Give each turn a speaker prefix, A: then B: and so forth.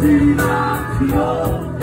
A: Ty masz moc,